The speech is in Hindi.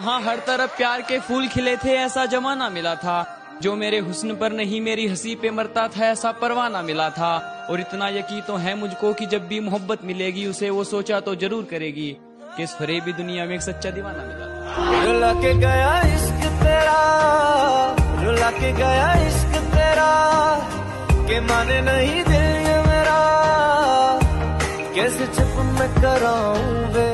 यहाँ हर तरफ़ प्यार के फूल खिले थे, ऐसा जमाना मिला था। जो मेरे हुस्न पर नहीं, मेरी हँसी पे मरता था, ऐसा परवाना मिला था। और इतना यकीन तो है मुझको कि जब भी मोहब्बत मिलेगी, उसे वो सोचा तो ज़रूर करेगी। कि इस फरेबी दुनिया में एक सच्चा दीवाना मिला रुला के गया इश्क तेरा, रुला के गया इश्क तेरा, के माने नहीं दिल मेरा। कैसे चुप मैं कराऊं वे